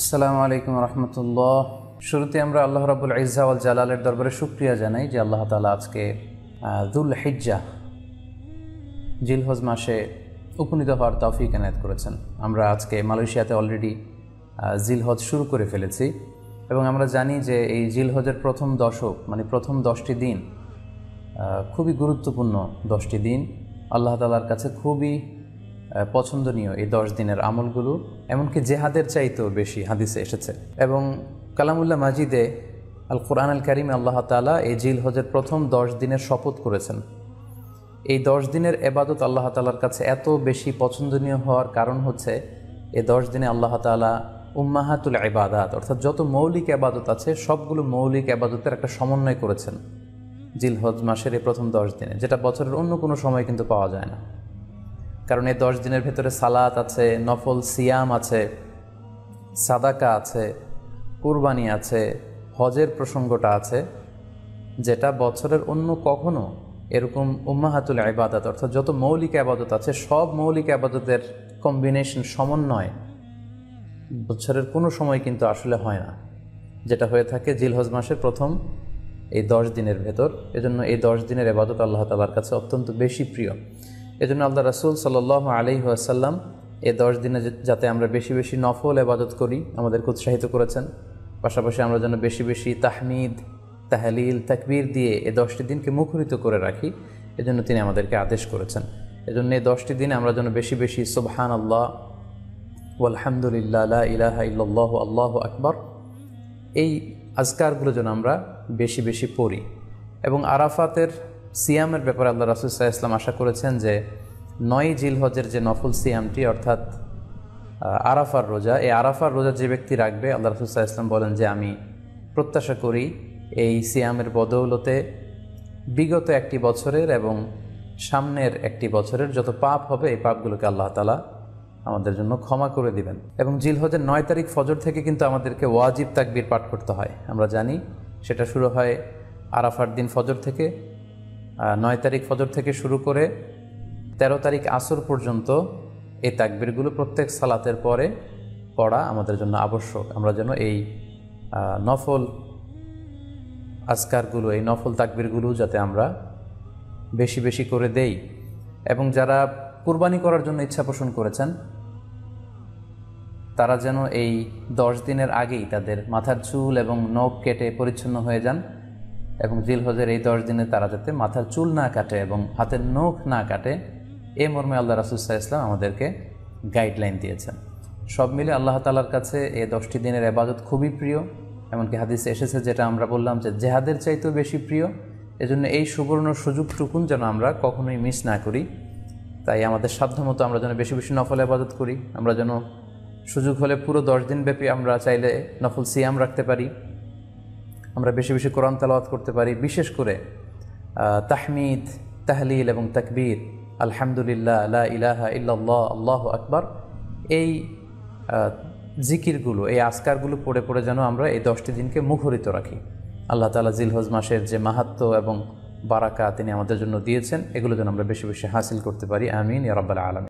আসসালামু আলাইকুম রহমতুল্লাহ। শুরুতে আমরা আল্লাহ রাবুল ইজাউল জালালের দরবারে শুক্রিয়া জানাই যে আল্লাহ তালা আজকে দুল হিজ্জা জিলহজ মাসে উপনীত হওয়ার তৌফিক এনায়ত করেছেন। আমরা আজকে মালয়েশিয়াতে অলরেডি জিলহজ শুরু করে ফেলেছি এবং আমরা জানি যে এই জিলহজের প্রথম দশক মানে প্রথম দশটি দিন খুবই গুরুত্বপূর্ণ দশটি দিন। আল্লাহ তালার কাছে খুবই পছন্দনীয় এই দশ দিনের আমলগুলো, এমনকি জেহাদের চাইতেও বেশি হাদিসে এসেছে। এবং কালামুল্লাহ মাজিদে আল কোরআন আল কারিমে আল্লাহ তালা এই জিল হজের প্রথম দশ দিনের শপথ করেছেন। এই দশ দিনের এবাদত আল্লাহ তালার কাছে এত বেশি পছন্দনীয় হওয়ার কারণ হচ্ছে, এই দশ দিনে আল্লাহ তালা উম্মাহাতুল ইবাদাত, অর্থাৎ যত মৌলিক আবাদত আছে, সবগুলো মৌলিক আবাদতের একটা সমন্বয় করেছেন। জিলহজ মাসের এই প্রথম দশ দিনে, যেটা বছরের অন্য কোনো সময় কিন্তু পাওয়া যায় না। কারণ এই দশ দিনের ভেতরে সালাত আছে, নফল সিয়াম আছে, সাদাকা আছে, কুরবানি আছে, হজের প্রসঙ্গটা আছে, যেটা বছরের অন্য কখনো এরকম উম্মাহাতুল আবাদত অর্থাৎ যত মৌলিক আবাদত আছে, সব মৌলিক আবাদতের কম্বিনেশন সমন্বয় বছরের কোনো সময় কিন্তু আসলে হয় না। যেটা হয়ে থাকে জিলহজ মাসের প্রথম এই দশ দিনের ভেতর। এজন্য এই দশ দিনের এবাদত আল্লাহ তালার কাছে অত্যন্ত বেশি প্রিয়। এজন্য আল্লাহ রাসুল সাল আলি আসাল্লাম এই দশ দিনে যাতে আমরা বেশি বেশি নফল এবাদত করি, আমাদেরকে উৎসাহিত করেছেন। পাশাপাশি আমরা যেন বেশি বেশি তাহমিদ, তাহলিল, তাকবীর দিয়ে এই দশটি দিনকে মুখরিত করে রাখি, এজন্য তিনি আমাদেরকে আদেশ করেছেন। এজন্য এই দশটি দিনে আমরা যেন বেশি বেশি সুবহান আল্লাহ আলহামদুলিল্লাহ ইলাহা ইল্লাল্লাহু, আল্লাহু আকবার, এই আজকারগুলো যেন আমরা বেশি বেশি পড়ি। এবং আরাফাতের সিয়ামের ব্যাপারে আল্লাহ রাসুল সাহা ইসলাম আশা করেছেন যে নয় জিলহজের যে নফল সিয়ামটি অর্থাৎ আরাফার রোজা, এই আরাফার রোজা যে ব্যক্তি রাখবে, আল্লাহ রাসুল সাহা ইসলাম বলেন যে আমি প্রত্যাশা করি এই সিয়ামের বদৌলতে বিগত একটি বছরের এবং সামনের একটি বছরের যত পাপ হবে, এই পাপগুলোকে আল্লাহ তালা আমাদের জন্য ক্ষমা করে দিবেন। এবং জিলহজের নয় তারিখ ফজর থেকে কিন্তু আমাদেরকে ওয়াজিব তাকবির পাঠ করতে হয়। আমরা জানি সেটা শুরু হয় আরাফার দিন ফজর থেকে নয় তারিখ ফজর থেকে শুরু করে তেরো তারিখ আসর পর্যন্ত এই তাকবিরগুলো প্রত্যেক সালাতের পরে পড়া আমাদের জন্য আবশ্যক। আমরা যেন এই নফল আজকারগুলো, এই নফল তাকবিরগুলো যাতে আমরা বেশি বেশি করে দেই। এবং যারা কুরবানি করার জন্য ইচ্ছা পোষণ করেছেন, তারা যেন এই দশ দিনের আগেই তাদের মাথার চুল এবং নখ কেটে পরিচ্ছন্ন হয়ে যান। এবং জিলহজের এই দশ দিনে তারা যাতে মাথার চুল না কাটে এবং হাতের নখ না কাটে, এ মর্মে আল্লাহ রাসুসাহ ইসলাম আমাদেরকে গাইডলাইন দিয়েছেন। সব মিলে আল্লাহ তালার কাছে এই দশটি দিনের আবাদত খুবই প্রিয়, এমনকি হাদিসে এসেছে যেটা আমরা বললাম যে জেহাদের চাইতেও বেশি প্রিয়। এজন্য এই সুবর্ণ সুযোগটুকুন যেন আমরা কখনোই মিস না করি। তাই আমাদের সাধ্যমতো আমরা যেন বেশি বেশি নফল আবাদত করি। আমরা যেন সুযোগ হলে পুরো দশ দিন ব্যাপী আমরা চাইলে নফল সিয়াম রাখতে পারি। আমরা বেশি বেশি কোরআন তালাওয়াত করতে পারি, বিশেষ করে তাহমিদ, তাহলিল এবং তাকবীর, আলহামদুলিল্লাহ, লা ইলাহা ইল্লাল্লাহ, আল্লাহ আকবার, এই জিকিরগুলো, এই আসকারগুলো পড়ে পড়ে যেন আমরা এই দশটি দিনকে মুখরিত রাখি। আল্লাহ তালা জিলহজ মাসের যে মাহাত্ম এবং বারাকা তিনি আমাদের জন্য দিয়েছেন, এগুলো যেন আমরা বেশি বেশি হাসিল করতে পারি, আমিন, ইয়া রাব্বাল আলম